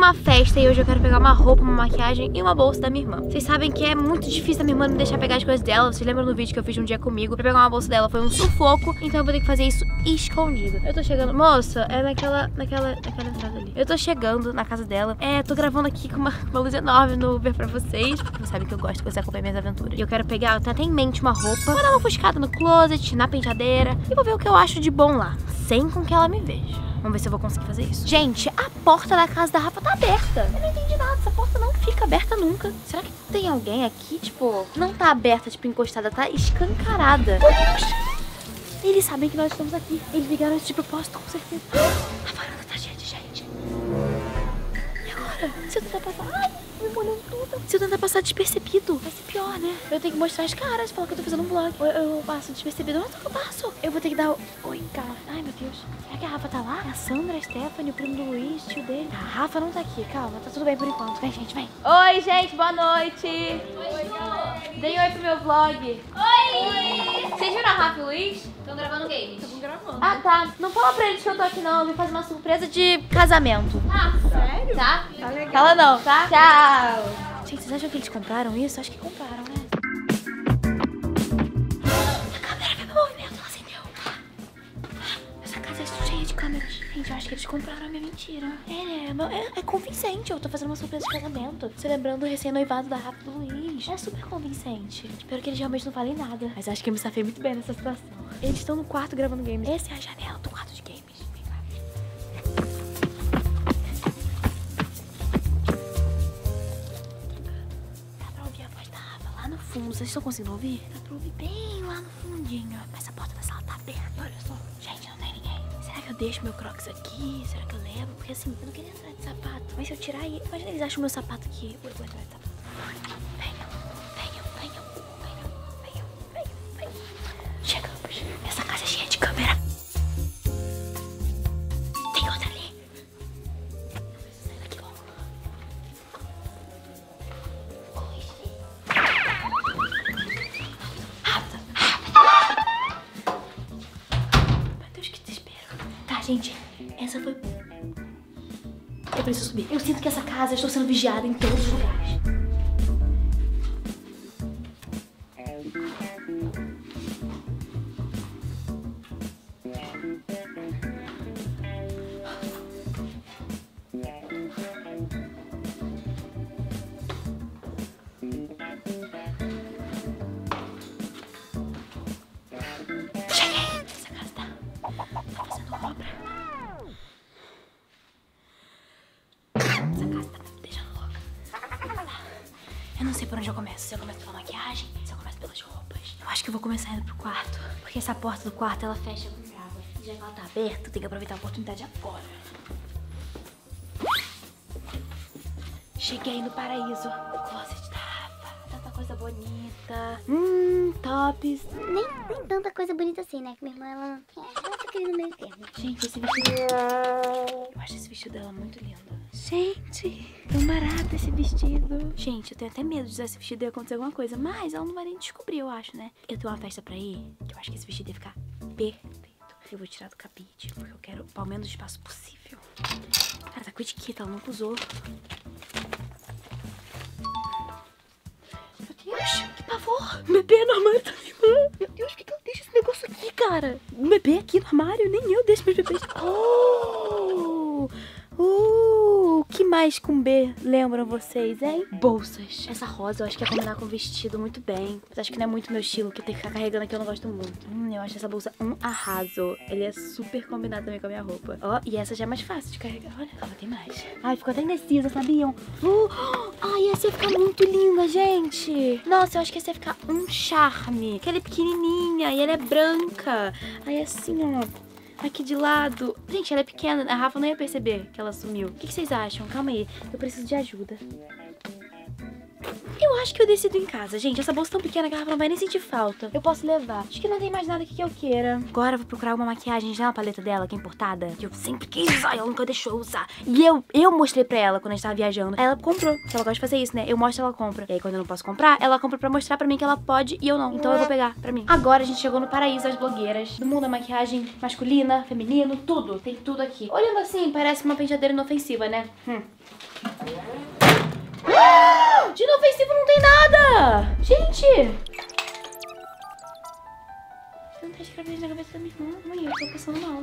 uma festa e hoje eu quero pegar uma roupa, uma maquiagem e uma bolsa da minha irmã. Vocês sabem que é muito difícil da minha irmã me deixar pegar as coisas dela. Vocês lembram do vídeo que eu fiz um dia comigo pra pegar uma bolsa dela? Foi um sufoco, então eu vou ter que fazer isso escondido. Eu tô chegando... Moça, é naquela, naquela, naquela entrada ali. Eu tô chegando na casa dela. É, tô gravando aqui com uma, uma luz enorme no Uber pra vocês. Vocês sabem que eu gosto que você acompanhe minhas aventuras. E eu quero pegar, eu até em mente uma roupa. Vou dar uma fuscada no closet, na penteadeira. E vou ver o que eu acho de bom lá. Sem com que ela me veja. Vamos ver se eu vou conseguir fazer isso. Gente, a porta da casa da Rafa tá aberta. Eu não entendi nada. Essa porta não fica aberta nunca. Será que tem alguém aqui, tipo... Não tá aberta, tipo, encostada. Tá escancarada. Eles sabem que nós estamos aqui. Eles ligaram isso de propósito, com certeza. A varanda Se eu tentar passar... Ai, me molhando tudo. Se eu tentar passar despercebido, vai ser pior, né? Eu tenho que mostrar as caras, falar que eu tô fazendo um vlog. Eu, eu passo despercebido. Que eu passo? Eu vou ter que dar... o- Oi, calma. Ai, meu Deus. Será que a Rafa tá lá? É a Sandra, a Stephanie, o primo do Luiz, tio dele. A Rafa não tá aqui. Calma, tá tudo bem por enquanto. Vem, gente, vem. Oi, gente. Boa noite. Oi, Dei oi pro meu vlog. Oi! A Rafa e Luiz? Estão gravando games. Ah, tá. Não fala pra eles que eu tô aqui, não. Eu vim fazer uma surpresa de casamento. Ah, Sério? Tá? tá legal. Fala não, tá? Tchau. Gente, vocês acham que eles compraram isso? Acho que compraram, né? Câmeras. Gente, eu acho que eles compraram a minha mentira. É, né? É, é convincente. Eu tô fazendo uma surpresa de casamento. Celebrando o recém-noivado da Rafa do Luiz. É super convincente. Espero que eles realmente não falem nada. Mas acho que eu me safei muito bem nessa situação. Eles estão no quarto gravando games. Essa é a janela do quarto de games. Vem cá. Dá pra ouvir a voz da Rafa lá no fundo. Vocês estão conseguindo ouvir? Dá pra ouvir bem lá no fundinho. Mas a porta da sala tá aberta. Olha só. Gente, não tem deixo meu crocs aqui? Será que eu levo? Porque assim, eu não queria entrar de sapato. Mas se eu tirar. Imagina eles acham meu sapato aqui. Eu vou entrar de sapato. Essa foi... Eu preciso subir. Eu sinto que essa casa estou sendo vigiada em todos os lugares. Por onde eu começo. Se eu começo pela maquiagem, se eu começo pelas roupas. Eu acho que eu vou começar indo pro quarto. Porque essa porta do quarto, ela fecha com trava. Já que ela tá aberta, tem que aproveitar a oportunidade agora. Cheguei no paraíso. Closet da Rafa. Tanta coisa bonita. Hum, tops. Nem, nem tanta coisa bonita assim, né? Que minha irmã, ela, ela tá querendo meio termo. Gente, esse vestido. Eu acho esse vestido dela muito lindo. Gente, tão barato esse vestido. Gente, eu tenho até medo de usar esse vestido e acontecer alguma coisa. Mas ela não vai nem descobrir, eu acho, né? Eu tenho uma festa pra ir, que eu acho que esse vestido ia ficar perfeito. Eu vou tirar do cabide, porque eu quero o menos espaço possível. Cara, tá com etiqueta, ela nunca usou. Meu Deus, que pavor! Um bebê no armário irmã. Meu Deus, por que, que deixa esse negócio aqui, cara? Um bebê aqui no armário? Nem eu deixo meus bebês. Oh! Mais com B lembram vocês, hein? Bolsas. Essa rosa eu acho que ia combinar com o vestido muito bem. Mas acho que não é muito meu estilo, que ter que ficar carregando aqui eu não gosto muito. Hum, eu acho essa bolsa um arraso. Ele é super combinado também com a minha roupa. Ó, e essa já é mais fácil de carregar. Olha, ó, tem mais. Ai, ficou até indecisa, sabiam? Uh, ai, essa ia ficar muito linda, gente. Nossa, eu acho que essa ia ficar um charme. Que ela é pequenininha e ela é branca. Aí assim, ó. Aqui de lado. Gente, ela é pequena. A Rafa não ia perceber que ela sumiu. O que, que vocês acham? Calma aí. Eu preciso de ajuda. Eu acho que eu decido em casa. Gente, essa bolsa tão pequena que a Rafa não vai nem sentir falta. Eu posso levar. Acho que não tem mais nada aqui que eu queira. Agora eu vou procurar uma maquiagem já na paleta dela, que é importada. Que eu sempre quis usar e ela nunca deixou eu usar. E eu, eu mostrei pra ela quando a gente tava viajando. Aí ela comprou. Porque ela gosta de fazer isso, né? Eu mostro, ela compra. E aí quando eu não posso comprar, ela compra pra mostrar pra mim que ela pode e eu não. Então eu vou pegar pra mim. Agora a gente chegou no paraíso das blogueiras. Do mundo da maquiagem masculina, feminino, tudo. Tem tudo aqui. Olhando assim, parece uma penteadeira inofensiva, né? Hum. De inofensivo não tem nada! Gente! Não tá escrevendo na cabeça da minha irmã. Mãe, eu tô passando mal.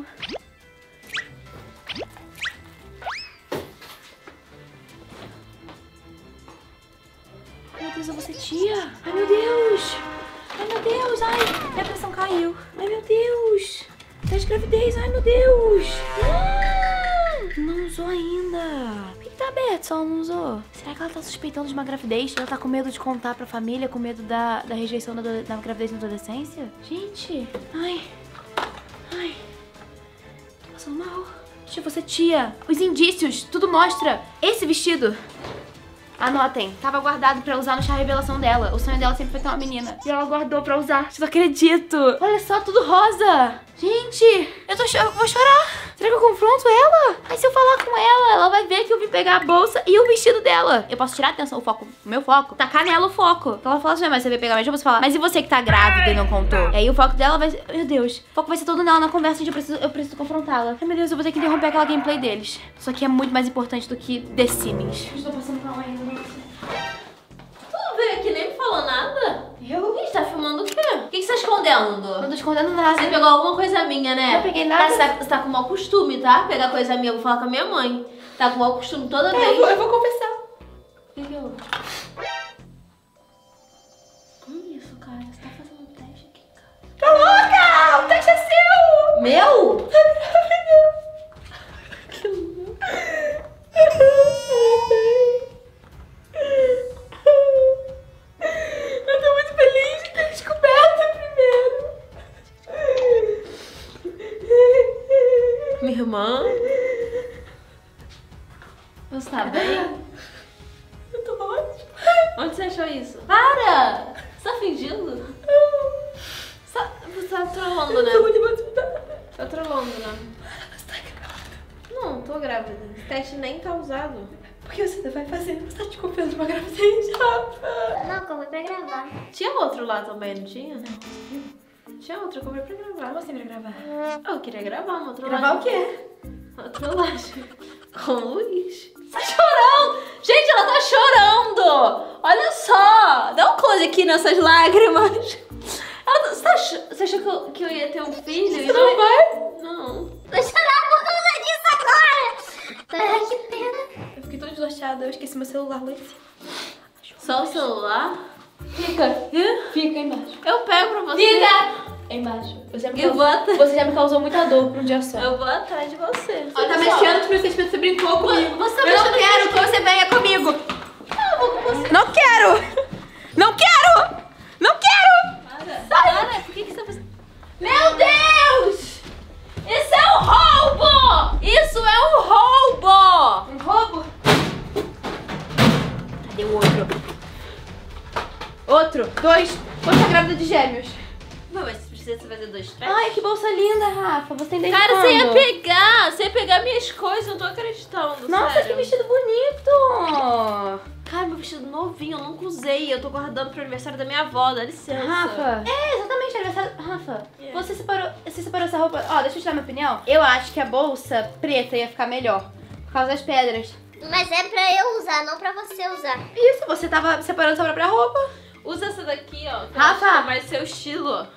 Meu Deus, eu vou ser tia! Ai, meu Deus! Ai, meu Deus! Ai, minha pressão caiu. Ai, meu Deus! Tá de gravidez! Ai, meu Deus! Ah, aberto ela não usou? Será que ela tá suspeitando de uma gravidez? Ela tá com medo de contar pra família, com medo da, da rejeição da, da gravidez na adolescência? Gente! Ai! Ai! Tô passando mal. Gente, você tia. Os indícios, tudo mostra. Esse vestido Anotem, tava guardado pra usar no chá revelação dela. O sonho dela sempre foi ter uma menina. E ela guardou pra usar. Eu não acredito. Olha só, tudo rosa. Gente, eu, tô eu vou chorar. Será que eu confronto ela? Aí se eu falar com ela, ela vai ver que eu vim pegar a bolsa e o vestido dela. Eu posso tirar a atenção, o foco, o meu foco, tacar nela o foco. Ela fala assim, mas você veio pegar mesmo, você fala, mas e você que tá grávida e não contou? E aí o foco dela vai ser, meu Deus, o foco vai ser todo nela na conversa, gente, eu preciso, eu preciso confrontá-la. Ai, meu Deus, eu vou ter que interromper aquela gameplay deles. Isso aqui é muito mais importante do que The Sims. Estou passando mal ainda, que, que você tá escondendo? Não tô escondendo nada. Você pegou alguma coisa minha, né? Não peguei nada. Tá, você, tá, você tá com mau costume, tá? Pegar coisa minha, eu vou falar com a minha mãe. Tá com mau costume toda É, vez. eu, vou, eu vou confessar. O que que eu... Que isso, cara? Você tá fazendo um teste aqui, cara. Tá louca! O teste é seu! Meu? Eu tá trolando, né? Eu tô muito emocionada. Tá trolando, né? Você tá grávida. Não, tô grávida. Esse teste nem tá usado. Por que você vai fazer? Você tá te confiando de uma gravidez, Rafa? Não, como é pra gravar. Tinha outro lá também, não tinha? Tinha outro, eu comprei pra gravar. Como você vai gravar? Eu queria gravar uma outra Gravar o quê? Outra laje. Com o Luiz. Tá chorando! Gente, ela tá chorando! Olha só! Dá um close aqui nessas lágrimas. Tá- você, tá ach- você achou que eu, que eu ia ter um filho? Você não vai? Não. Vou chorar por causa disso agora. Ai, que pena. Eu fiquei tão desleixada, eu esqueci meu celular lá em cima. Só o celular? Fica. Hã? Fica aí embaixo. Eu pego pra você. Fica! Embaixo. Você já me Eu causou, vou atrás. você já me causou muita dor por um dia só. Eu vou atrás de você. Ela tá mexendo com meus sentimentos, você brincou comigo. Você tá eu não quero que você venha comigo. Eu vou com você. Não quero! Dois. Você tá grávida de gêmeos. Não, mas precisa fazer dois testes? Ai, que bolsa linda, Rafa. Você tem desde Cara, quando? você ia pegar! Você ia pegar minhas coisas, eu não tô acreditando. Nossa, sério. que vestido bonito! Cara, meu vestido novinho, eu nunca usei. Eu tô guardando pro aniversário da minha avó, dá licença. Rafa, é exatamente aniversário. Rafa, É. você separou, você separou essa roupa. Ó, deixa eu te dar minha opinião. Eu acho que a bolsa preta ia ficar melhor. Por causa das pedras. Mas é pra eu usar, não pra você usar. Isso, você tava separando sua própria roupa. Usa essa daqui, ó. Rafa! é mais seu estilo.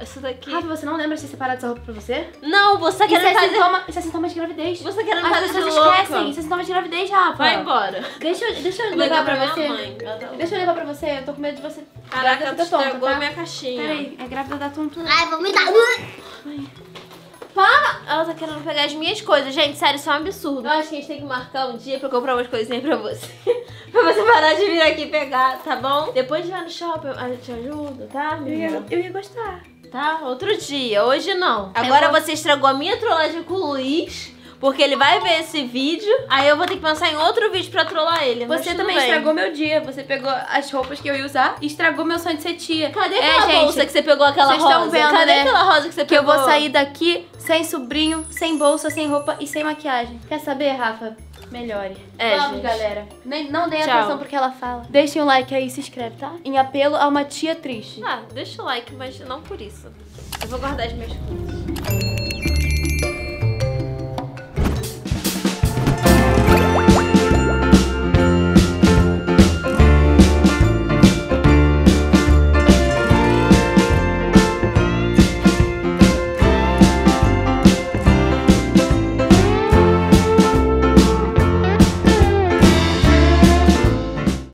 Essa daqui. Rafa, você não lembra de ter separado essa roupa pra você? Não, você Isso querendo é, fazer... sintoma, isso é sintoma de gravidez. Você As fazer de pessoas esquecem. Isso é sintoma de gravidez, Rafa. Vai embora. Deixa eu, deixa eu levar ligar pra, pra você. mãe. Deixa eu levar pra você. Eu tô com medo de você. Caraca, tu estragou tá? a minha caixinha. Peraí, é grávida da tontura. Ai, vou me dar. Para! Ela tá querendo pegar as minhas coisas. Gente, sério, isso é um absurdo. Eu acho que a gente tem que marcar um dia pra eu comprar umas coisinhas pra você. pra você parar de vir aqui pegar, tá bom? Depois de ir no shopping, eu te ajudo, tá, Eu minha ia, eu ia gostar. Tá? Outro dia. Hoje não. Agora vou- você estragou a minha trollagem com o Luiz. Porque ele vai ver esse vídeo, aí eu vou ter que pensar em outro vídeo pra trollar ele. Você também bem. estragou meu dia. Você pegou as roupas que eu ia usar e estragou meu sonho de ser tia. Cadê É, aquela gente, bolsa que você pegou aquela vocês rosa? estão vendo, Cadê né? aquela rosa que você Que eu pegou? vou sair daqui sem sobrinho, sem bolsa, sem roupa e sem maquiagem. Quer saber, Rafa? Melhore. É, Vamos, gente. galera. Nem, não deem Tchau. atenção pro que ela fala. Deixem um like aí e se inscreve, tá? Em apelo a uma tia triste. Ah, deixa o like, mas não por isso. Eu vou guardar as minhas coisas.